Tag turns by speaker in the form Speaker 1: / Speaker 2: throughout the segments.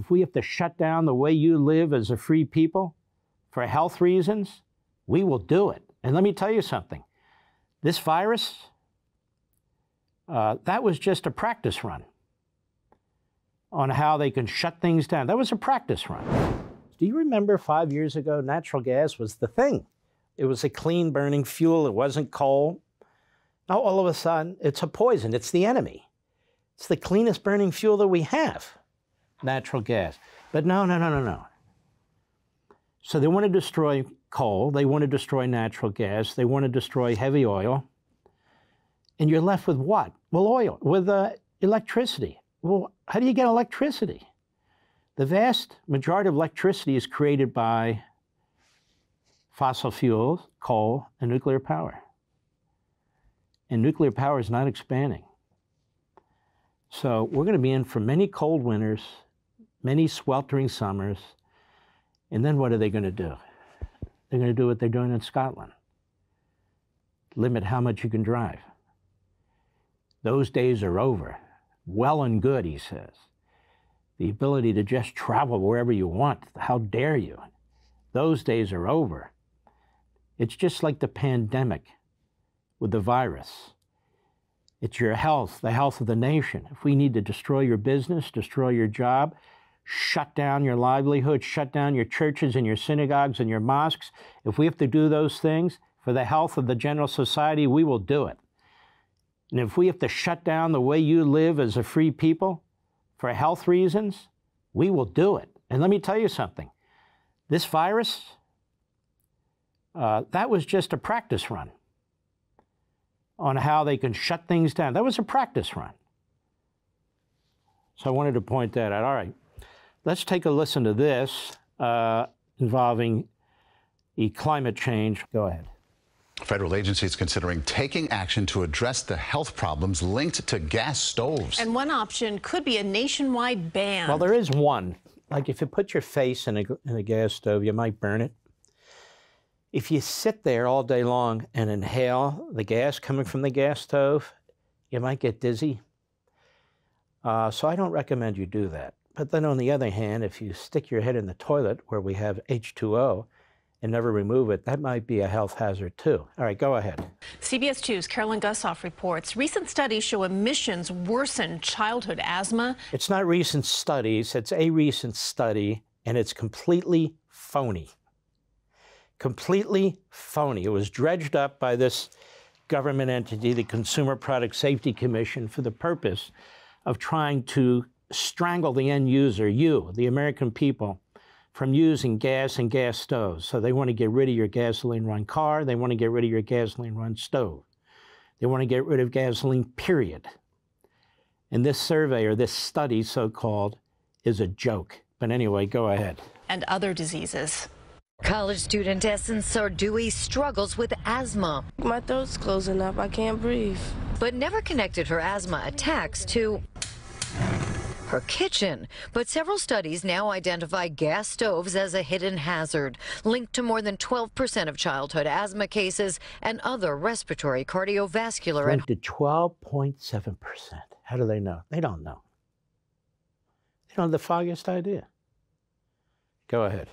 Speaker 1: If we have to shut down the way you live as a free people for health reasons, we will do it. And let me tell you something this virus, uh, that was just a practice run on how they can shut things down. That was a practice run. Do you remember five years ago, natural gas was the thing? It was a clean burning fuel, it wasn't coal. Now, all of a sudden, it's a poison, it's the enemy. It's the cleanest burning fuel that we have, natural gas. But no, no, no, no, no. So they want to destroy coal, they want to destroy natural gas, they want to destroy heavy oil. And you're left with what? Well, oil, with uh, electricity. Well, how do you get electricity? The vast majority of electricity is created by fossil fuels, coal, and nuclear power. And nuclear power is not expanding. So we're going to be in for many cold winters, many sweltering summers, and then what are they going to do? They're going to do what they're doing in Scotland limit how much you can drive. Those days are over. Well and good, he says. The ability to just travel wherever you want. How dare you? Those days are over. It's just like the pandemic with the virus. It's your health, the health of the nation. If we need to destroy your business, destroy your job, shut down your livelihood, shut down your churches and your synagogues and your mosques, if we have to do those things for the health of the general society, we will do it. And if we have to shut down the way you live as a free people for health reasons, we will do it. And let me tell you something this virus, uh, that was just a practice run on how they can shut things down. That was a practice run. So I wanted to point that out. All right, let's take a listen to this uh, involving the climate change. Go ahead.
Speaker 2: Federal agencies considering taking action to address the health problems linked to gas stoves.
Speaker 3: And one option could be a nationwide ban.
Speaker 1: Well, there is one. Like if you put your face in a, in a gas stove, you might burn it. If you sit there all day long and inhale the gas coming from the gas stove, you might get dizzy. Uh, so I don't recommend you do that. But then on the other hand, if you stick your head in the toilet where we have H2O and never remove it, that might be a health hazard too. All right, go ahead.
Speaker 3: CBS 2's Carolyn Gusoff reports recent studies show emissions worsen childhood asthma.
Speaker 1: It's not recent studies, it's a recent study, and it's completely phony completely phony. It was dredged up by this government entity, the Consumer Product Safety Commission, for the purpose of trying to strangle the end user, you, the American people, from using gas and gas stoves. So they want to get rid of your gasoline run car, they want to get rid of your gasoline run stove. They want to get rid of gasoline, period. And this survey, or this study, so called, is a joke. But anyway, go ahead.
Speaker 3: And other diseases.
Speaker 4: College student Essen Sardui struggles with asthma.
Speaker 5: My throat's closing up. I can't breathe.
Speaker 4: But never connected her asthma attacks to her kitchen. But several studies now identify gas stoves as a hidden hazard, linked to more than 12% of childhood asthma cases and other respiratory cardiovascular.
Speaker 1: Linked to 12.7%. How do they know? They don't know. They don't have the foggiest idea. Go ahead.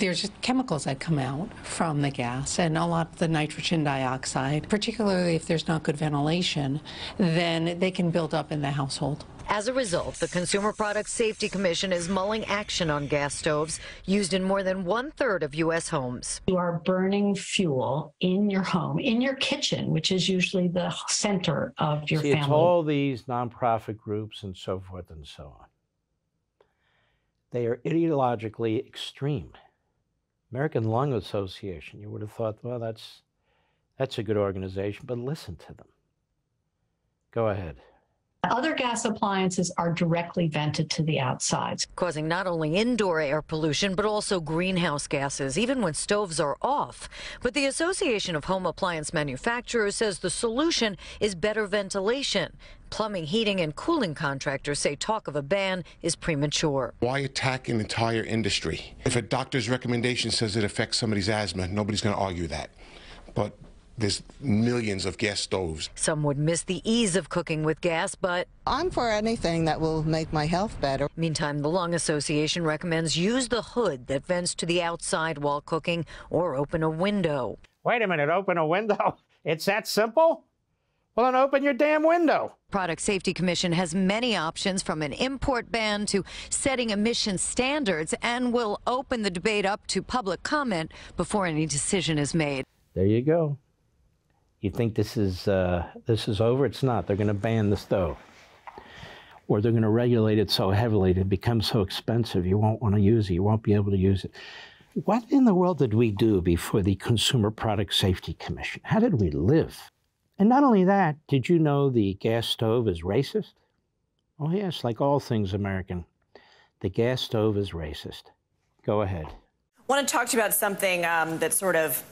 Speaker 6: There's just chemicals that come out from the gas and a lot of the nitrogen dioxide, particularly if there's not good ventilation, then they can build up in the household.
Speaker 4: As a result, the Consumer Product Safety Commission is mulling action on gas stoves used in more than one third of U.S. homes.
Speaker 7: You are burning fuel in your home, in your kitchen, which is usually the center of your
Speaker 1: See,
Speaker 7: family.
Speaker 1: It's all these nonprofit groups and so forth and so on. They are ideologically extreme. American Lung Association, you would have thought, well, that's, that's a good organization, but listen to them. Go ahead.
Speaker 7: Other gas appliances are directly vented to the outsides,
Speaker 4: causing not only indoor air pollution, but also greenhouse gases, even when stoves are off. But the Association of Home Appliance Manufacturers says the solution is better ventilation. Plumbing, heating, and cooling contractors say talk of a ban is premature.
Speaker 8: Why attack an entire industry? If a doctor's recommendation says it affects somebody's asthma, nobody's going to argue that. But there's millions of gas stoves.
Speaker 4: Some would miss the ease of cooking with gas, but
Speaker 9: I'm for anything that will make my health better.
Speaker 4: Meantime, the Lung Association recommends use the hood that vents to the outside while cooking or open a window.
Speaker 1: Wait a minute, open a window? It's that simple? Well, then open your damn window.
Speaker 4: Product Safety Commission has many options from an import ban to setting emission standards and will open the debate up to public comment before any decision is made.
Speaker 1: There you go. You think this is uh, this is over? It's not. They're going to ban the stove, or they're going to regulate it so heavily it becomes so expensive you won't want to use it. You won't be able to use it. What in the world did we do before the Consumer Product Safety Commission? How did we live? And not only that, did you know the gas stove is racist? Oh, yes, like all things American. The gas stove is racist. Go ahead. I
Speaker 10: want to talk to you about something um, that sort of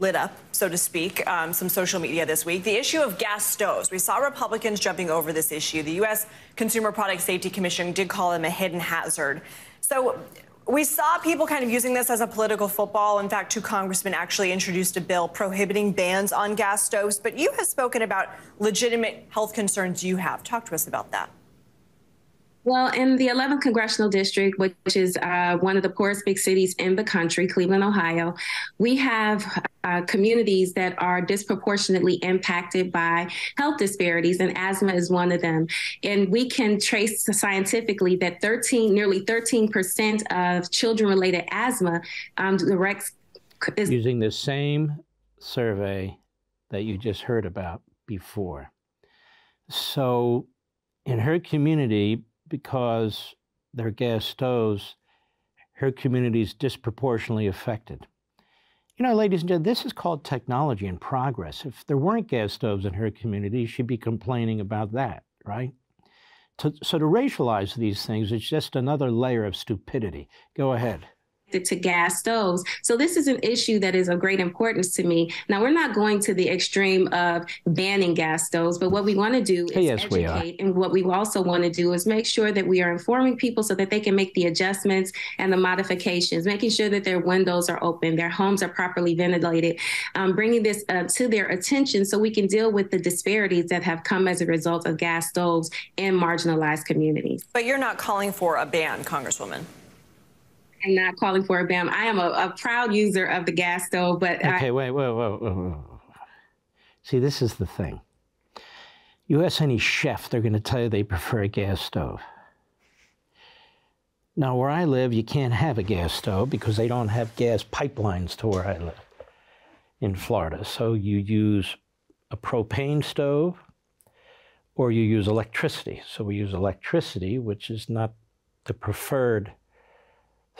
Speaker 10: lit up, so to speak, um, some social media this week. The issue of gas stoves. We saw Republicans jumping over this issue. The U.S. Consumer Product Safety Commission did call them a hidden hazard. So we saw people kind of using this as a political football. In fact, two congressmen actually introduced a bill prohibiting bans on gas stoves. But you have spoken about legitimate health concerns you have. Talk to us about that.
Speaker 11: Well, in the 11th congressional district, which is uh, one of the poorest big cities in the country, Cleveland, Ohio, we have uh, communities that are disproportionately impacted by health disparities, and asthma is one of them. And we can trace scientifically that 13, nearly 13% of children-related asthma um, directs
Speaker 1: is using the same survey that you just heard about before. So, in her community, because they're gas stoves, her community is disproportionately affected. You know, ladies and gentlemen, this is called technology and progress. If there weren't gas stoves in her community, she'd be complaining about that, right? So to racialize these things is just another layer of stupidity. Go ahead
Speaker 11: to gas stoves. So this is an issue that is of great importance to me. Now we're not going to the extreme of banning gas stoves, but what we want to do is
Speaker 1: yes,
Speaker 11: educate, and what we also want to do is make sure that we are informing people so that they can make the adjustments and the modifications, making sure that their windows are open, their homes are properly ventilated, um, bringing this uh, to their attention so we can deal with the disparities that have come as a result of gas stoves in marginalized communities.
Speaker 10: But you're not calling for a ban, Congresswoman.
Speaker 11: I'm not calling for a ban. I am a, a proud user of the gas stove, but
Speaker 1: okay,
Speaker 11: I,
Speaker 1: wait, wait, wait, wait, wait. See, this is the thing. You ask any chef, they're going to tell you they prefer a gas stove. Now, where I live, you can't have a gas stove because they don't have gas pipelines to where I live in Florida. So you use a propane stove or you use electricity. So we use electricity, which is not the preferred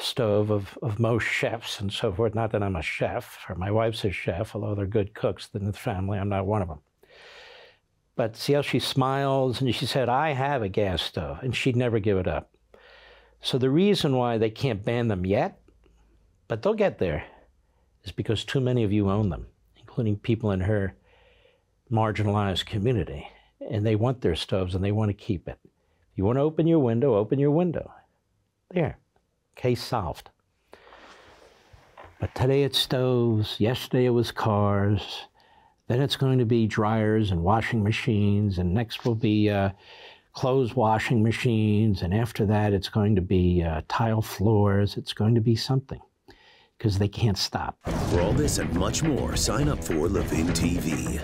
Speaker 1: stove of, of most chefs and so forth. Not that I'm a chef, or my wife's a chef, although they're good cooks in the family. I'm not one of them. But see how she smiles and she said, I have a gas stove, and she'd never give it up. So the reason why they can't ban them yet, but they'll get there, is because too many of you own them, including people in her marginalized community. And they want their stoves and they want to keep it. You want to open your window, open your window. There. Case solved. But today it's stoves, yesterday it was cars, then it's going to be dryers and washing machines, and next will be uh, clothes washing machines, and after that it's going to be uh, tile floors. It's going to be something because they can't stop.
Speaker 12: For all this and much more, sign up for Levin TV.